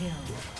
kill.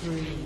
Shut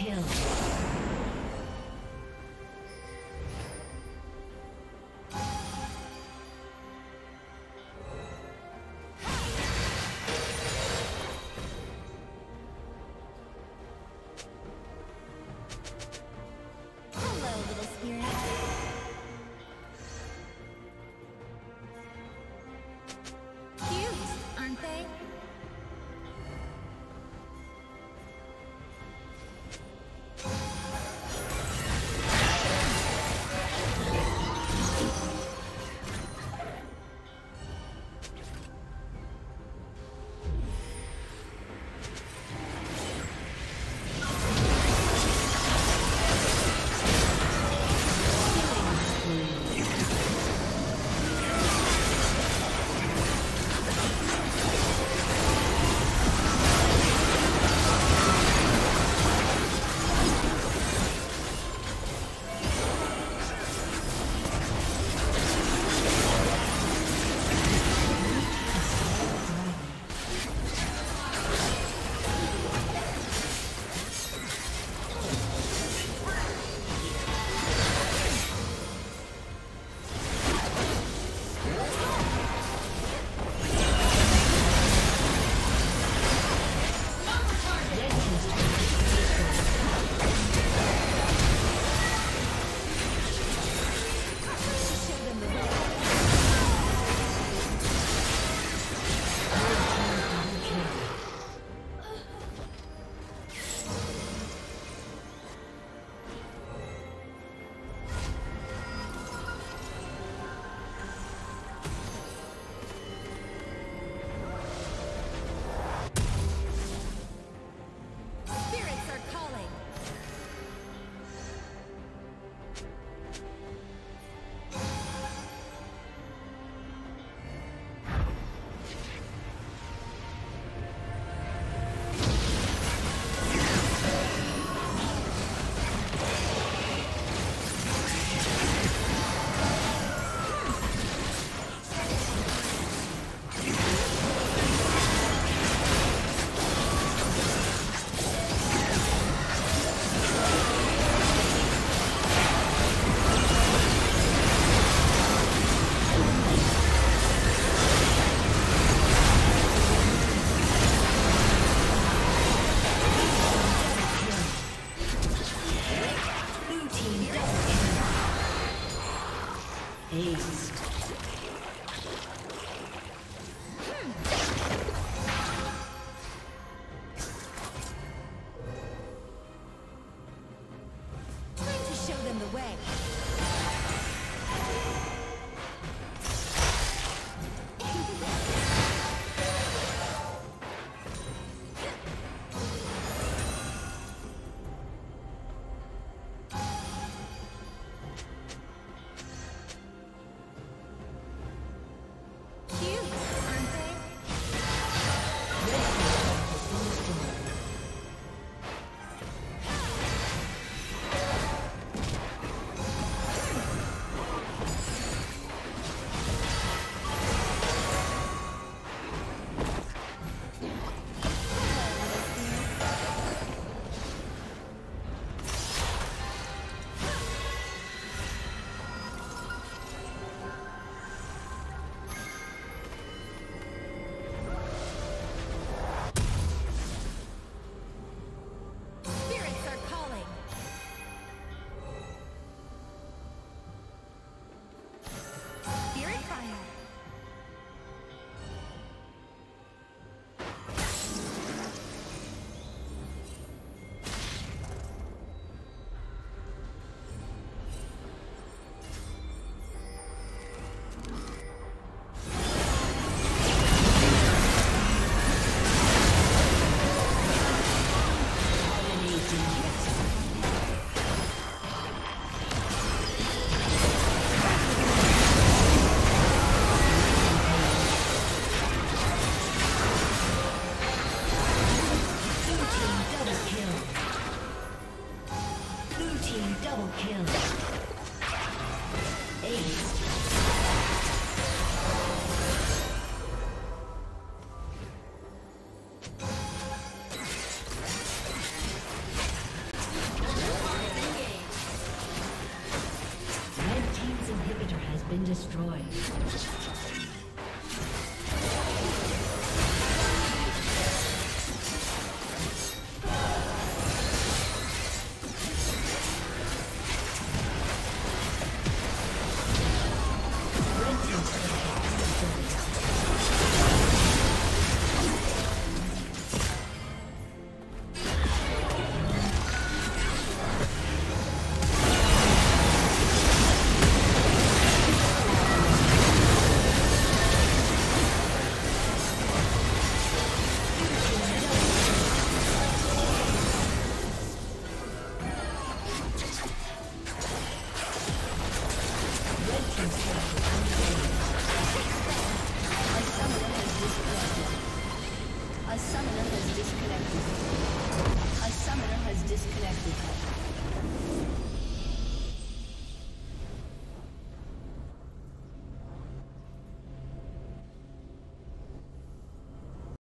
kill.